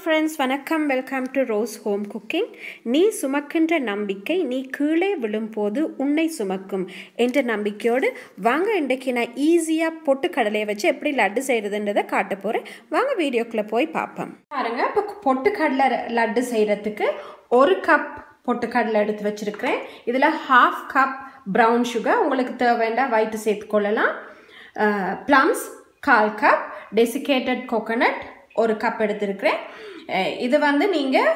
Friends வணக்கம். Welcome to Rose home cooking நீ சுமக்கின்ற நம்பிக்கை நீ கீழே விழும்போது உன்னை சுமக்கும் என்ற நம்பிக்கையோடு வாங்க இன்றைக்கு நான் ஈஸியாக பொட்டு கடலையை வச்சு எப்படி லட்டு செய்கிறதுன்றதை காட்ட போகிறேன் வாங்க வீடியோக்குள்ளே போய் பார்ப்போம். பாருங்க இப்போ பொட்டுக்கடலை லட்டு செய்கிறதுக்கு ஒரு கப் பொட்டுக்கடலை எடுத்து வச்சுருக்கிறேன். இதில் ஹாஃப் கப் ப்ரௌன் சுகர் உங்களுக்கு தேவைண்டா வயிற்று சேர்த்துக்கொள்ளலாம் ப்ளம்ஸ் கால் கப் டெசிகேட்டட் கோகோனட் ஒரு கப் எடுத்திருக்கிறேன். இது வந்து நீங்கள்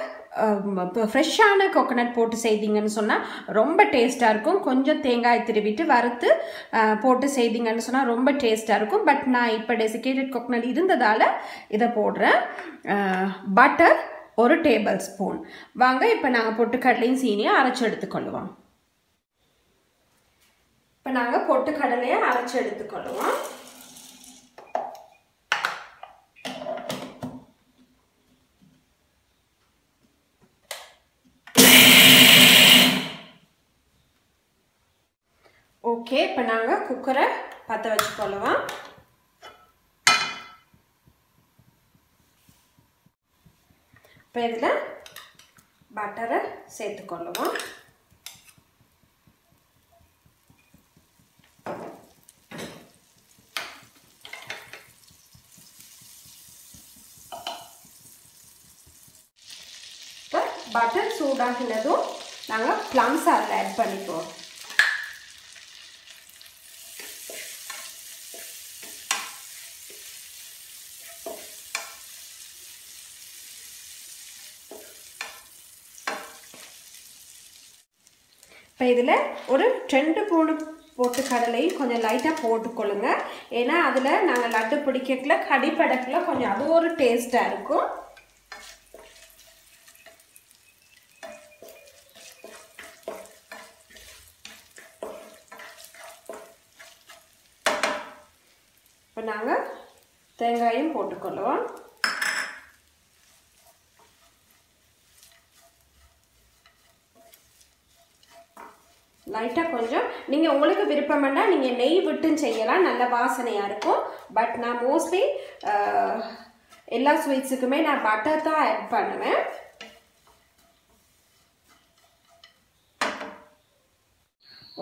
இப்போ ஃப்ரெஷ்ஷான கோகோனட் போட்டு செய்தீங்கன்னு சொன்னால் ரொம்ப டேஸ்ட்டாக இருக்கும். கொஞ்சம் தேங்காய் திருவிட்டு வறுத்து போட்டு செய்தீங்கன்னு சொன்னால் ரொம்ப டேஸ்ட்டாக இருக்கும். பட் நான் இப்போ டெசிகேட்டட் கோகோனட் இருந்ததால் இதை போடுறேன். பட்டர் ஒரு டேபிள் ஸ்பூன் வாங்க இப்போ நாங்கள் பொட்டுக்கடலையும் சீனியும் அரைச்சி எடுத்துக்கொள்ளுவோம். இப்போ நாங்கள் பொட்டுக்கடலையை அரைச்சி எடுத்துக்கொள்ளுவோம். ஓகே இப்போ நாங்கள் குக்கரை பற்ற வச்சு கொள்ளுவோம் இப்போ இதில் பட்டரை சேர்த்துக்கொள்ளுவோம் பட்டர் சூடாகினதும் நாங்கள் ப்ளம்ஸ் அதில் ஆட் பண்ணிக்குவோம். இப்போ இதில் ஒரு ரெண்டு மூணு போட்டு கடலையும் கொஞ்சம் லைட்டாக போட்டுக்கொள்ளுங்க. ஏன்னா அதில் நாங்கள் லட்டு பிடிக்கக்குள்ள கடிப்படக்குள்ள கொஞ்சம் அது ஒரு டேஸ்ட்டாக இருக்கும். இப்போ நாங்கள் தேங்காயும் போட்டுக்கொள்ளுவோம். லைட்டாக கொஞ்சம். நீங்கள் உங்களுக்கு விருப்பம்னா நீங்கள் நெய் விட்டும் செய்யலாம். நல்ல வாசனையாக இருக்கும். பட் நான் மோஸ்ட்லி எல்லா ஸ்வீட்ஸுக்குமே நான் பட்டர் தான் ஆட் பண்ணுவேன்.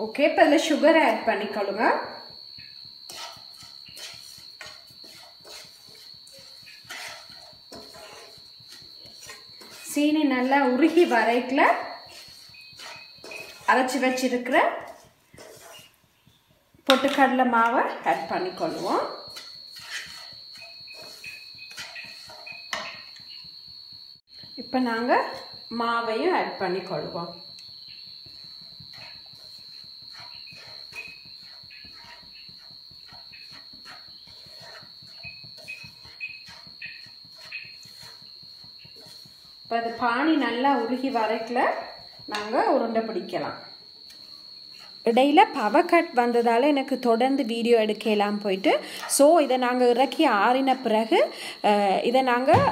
ஓகே இப்போ இதில் சுகர் ஆட் பண்ணிக்கொள்ளுங்க. சீனி நல்லா உருகி வரைக்கல அரைச்சி வச்சிருக்கிற பொட்டுக்கடலை மாவை ஆட் பண்ணிக்கொள்வோம். இப்போ நாங்கள் மாவையும் ஆட் பண்ணிக்கொள்வோம். இப்போ அது பானி நல்லா உருகி வரைக்கல நாங்கள் உருண்டை பிடிக்கலாம். இடையில் பவர் கட் வந்ததால் எனக்கு தொடர்ந்து வீடியோ எடுக்கலாம் போயிட்டு. ஸோ இதை நாங்கள் இறக்கி ஆறின பிறகு இதை நாங்கள்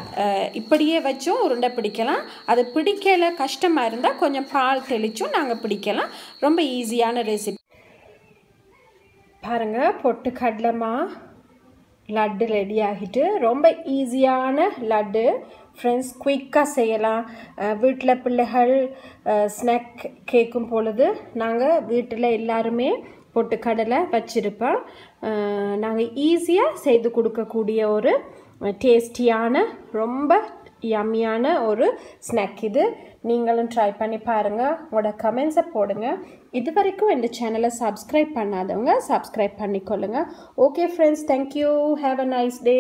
இப்படியே வச்சும் உருண்டை பிடிக்கலாம். அது பிடிக்கல கஷ்டமாக இருந்தால் கொஞ்சம் பால் தெளிச்சும் நாங்கள் பிடிக்கலாம். ரொம்ப ஈஸியான ரெசிபி பாருங்கள் பொட்டு கடலமாக லட்டு ரெடி ஆகிட்டு ரொம்ப ஈஸியான லட்டு. ஃப்ரெண்ட்ஸ் குயிக்காக செய்யலாம். வீட்டில் பிள்ளைகள் ஸ்நாக் கேட்கும் பொழுது நாங்கள் வீட்டில் எல்லாருமே பொட்டுக்கடலை வச்சுருப்போம். நாங்கள் ஈஸியாக செய்து கொடுக்கக்கூடிய ஒரு டேஸ்டியான ரொம்ப யம்மியான ஒரு ஸ்நாக் இது. நீங்களும் ட்ரை பண்ணி பாருங்கள் உங்களோட கமெண்ட்ஸை போடுங்க. இது வரைக்கும் இந்த சேனலை சப்ஸ்கிரைப் பண்ணாதவங்க subscribe பண்ணிக்கொள்ளுங்கள் okay friends thank you have a nice day